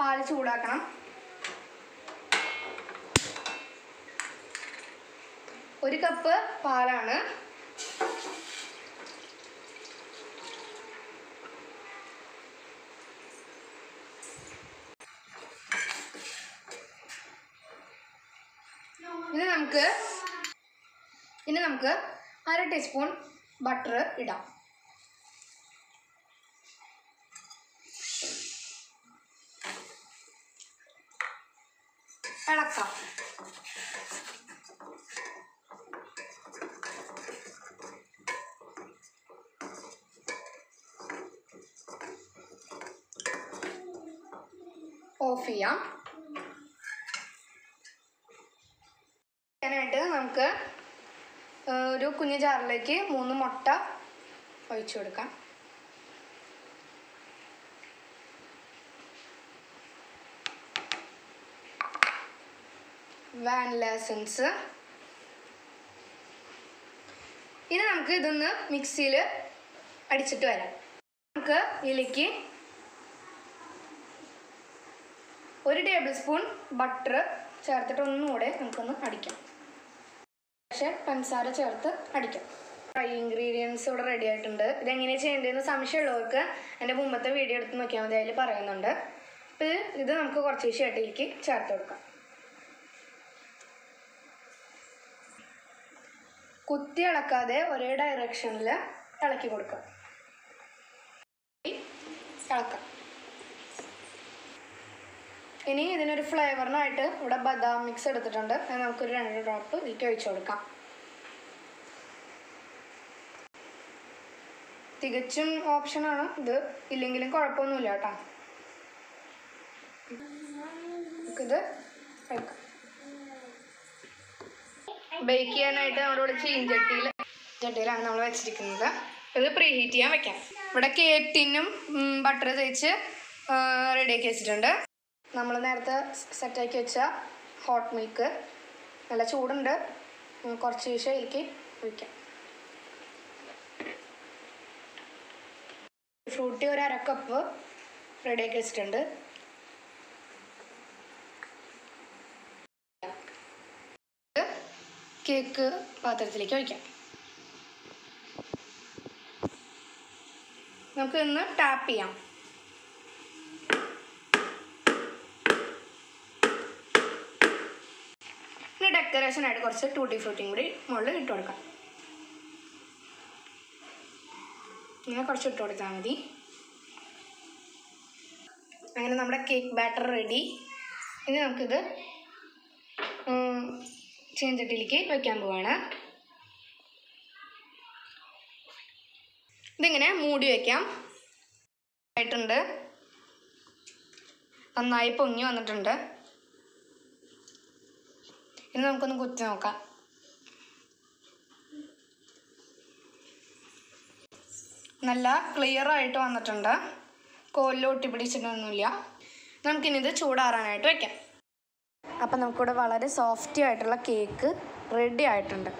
പാൽ ചൂടാക്കണം. ഒരു കപ്പ് പാലാണ്. ഇനി നമുക്ക് ഇനി നമുക്ക് അര ടീസ്പൂൺ ബട്ടർ ഇടാം. ഇളക്കാം. ഓഫ് ചെയ്യാം. ചെയ്യാനായിട്ട് നമുക്ക് ഒരു കുഞ്ഞു ജാറിലേക്ക് മൂന്ന് മുട്ട ഒഴിച്ചു കൊടുക്കാം. വാനില എസൻസ് ഇനി നമുക്ക് ഇതൊന്ന് മിക്സിയിൽ അടിച്ചിട്ട് വരാം. നമുക്ക് ഇതിലേക്ക് ഒരു ടേബിൾ സ്പൂൺ ബട്ടർ ചേർത്തിട്ട് ഒന്നുകൂടെ നമുക്കൊന്ന് അടിക്കാം. പക്ഷേ പഞ്ചസാര ചേർത്ത് അടിക്കാം. ഫ്രൈ ഇൻഗ്രീഡിയൻസ് ഇവിടെ റെഡി ആയിട്ടുണ്ട്. ഇതെങ്ങനെയാണ് ചെയ്യേണ്ടതെന്ന് സംശയമുള്ളവർക്ക് എന്റെ മുമ്പത്തെ വീഡിയോ എടുത്ത് നോക്കിയാൽ മതി. അതിൽ പറയുന്നുണ്ട്. അപ്പോൾ ഇത് ഇത് നമുക്ക് കുറച്ച് ശേഷമായിട്ടിലേക്ക് ചേർത്ത് കൊടുക്കാം. കുത്തി ഇളക്കാതെ ഒരേ ഡയറക്ഷനിൽ ഇളക്കി കൊടുക്കുക. ഇളക്കാം. ഇനി ഇതിനൊരു ഫ്ലേവറിനായിട്ട് ഇവിടെ ബദാം മിക്സ് എടുത്തിട്ടുണ്ട്. നമുക്കൊരു രണ്ട് ഡ്രോപ്പ് ഇതിലേക്ക് ഒഴിച്ചു കൊടുക്കാം. തികച്ചും ഓപ്ഷനാണ് ഇത് ഇല്ലെങ്കിലും കുഴപ്പമൊന്നുമില്ല കേട്ടോ. നമുക്കിത് വെക്കാം. ബേക്ക് ചെയ്യാനായിട്ട് നമ്മുടെ ഇവിടെ ചീഞ്ചട്ടിയിൽ ചട്ടിയിലാണ് നമ്മൾ വെച്ചിരിക്കുന്നത്. ഇത് പ്രീ ഹീറ്റ് ചെയ്യാൻ വെക്കാം. ഇവിടെ കേക്ക് ടിന്നും ബട്ടർ തേച്ച് റെഡിയാക്കി വെച്ചിട്ടുണ്ട്. നമ്മൾ നേരത്തെ സെറ്റാക്കി വെച്ച ഹോട്ട് മിൽക്ക് നല്ല ചൂടുണ്ട്. കുറച്ച് ശേഷം ഇതിലേക്ക് ഒഴിക്കാം. ഫ്രൂട്ടി ഒരു അര കപ്പ് റെഡിയാക്കി വെച്ചിട്ടുണ്ട്. കേക്ക് പാത്രത്തിലേക്ക് ഒഴിക്കാം. നമുക്ക് ഇന്ന് ടാപ്പ് ചെയ്യാം. ഇനി ഡെക്കറേഷനായിട്ട് കുറച്ച് ടൂട്ടി ഫ്രൂട്ടിയും കൂടി മുകളിൽ ഇട്ട് കൊടുക്കാം. ഇങ്ങനെ കുറച്ച് ഇട്ട് കൊടുത്താൽ മതി. അങ്ങനെ നമ്മുടെ കേക്ക് ബാറ്റർ റെഡി ഇനി നമുക്കിത് ചീഞ്ചട്ടിയിലേക്ക് വയ്ക്കാൻ പോവാണ്. ഇതിങ്ങനെ മൂടി വയ്ക്കാം. ആയിട്ടുണ്ട്. നന്നായി പൊങ്ങി വന്നിട്ടുണ്ട്. ഇനി നമുക്കൊന്ന് കുത്തി നോക്കാം. നല്ല ക്ലിയർ ആയിട്ട് വന്നിട്ടുണ്ട്. കോലിലോട്ടി പിടിച്ചിട്ടൊന്നുമില്ല. നമുക്കിനിത് ചൂടാറാനായിട്ട് വെക്കാം അപ്പം നമുക്കിവിടെ വളരെ സോഫ്റ്റി ആയിട്ടുള്ള കേക്ക് റെഡി ആയിട്ടുണ്ട്.